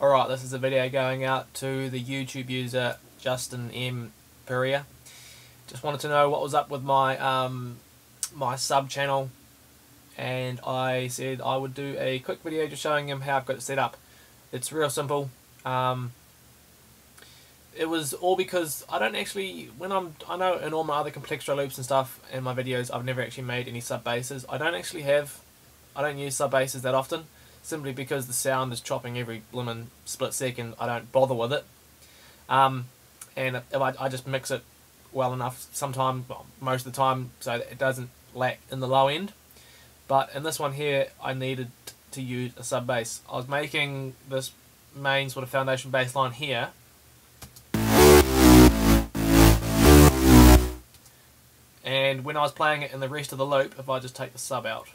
Alright, this is a video going out to the YouTube user Justin M. Pereira. Just wanted to know what was up with my um, my sub channel and I said I would do a quick video just showing him how I've got it set up. It's real simple. Um, it was all because I don't actually, when I'm, I know in all my other Complextro loops and stuff in my videos, I've never actually made any sub basses. I don't actually have, I don't use sub basses that often simply because the sound is chopping every blimmin' split second. I don't bother with it. Um, and if I, I just mix it well enough, sometime, well, most of the time, so that it doesn't lack in the low end. But in this one here, I needed to use a sub bass. I was making this main sort of foundation bass line here. And when I was playing it in the rest of the loop, if I just take the sub out,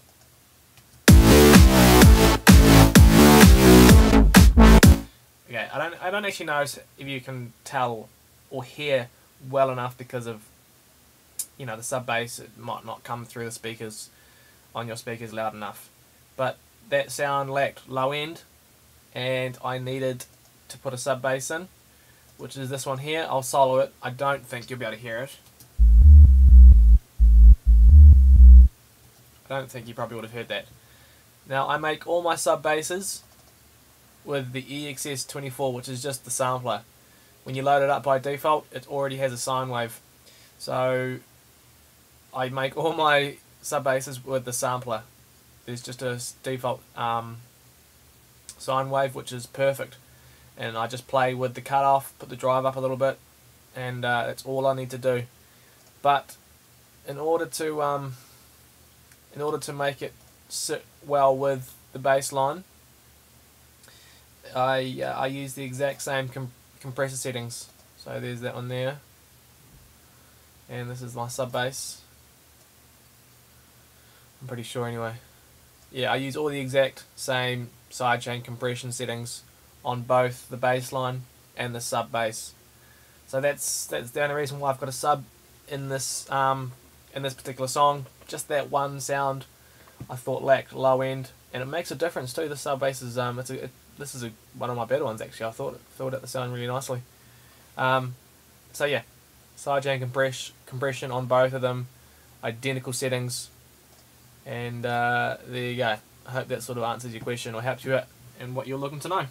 I don't I don't actually know if you can tell or hear well enough because of you know the sub bass it might not come through the speakers on your speakers loud enough. But that sound lacked low end and I needed to put a sub bass in, which is this one here. I'll solo it. I don't think you'll be able to hear it. I don't think you probably would have heard that. Now I make all my sub basses with the EXS24, which is just the sampler. When you load it up by default, it already has a sine wave. So I make all my sub basses with the sampler. There's just a default um, sine wave, which is perfect. And I just play with the cutoff, put the drive up a little bit, and uh, that's all I need to do. But in order to um, in order to make it sit well with the bass line, I uh, I use the exact same com compressor settings. So there's that one there, and this is my sub bass. I'm pretty sure anyway. Yeah, I use all the exact same sidechain compression settings on both the bass line and the sub bass. So that's that's the only reason why I've got a sub in this um, in this particular song. Just that one sound I thought lacked low end, and it makes a difference too. The sub bass is um, it's a, it, this is a, one of my better ones actually. I thought it filled out the sound really nicely. Um, so yeah, sidechain compress compression on both of them, identical settings, and uh, there you go. I hope that sort of answers your question or helps you out in what you're looking to know.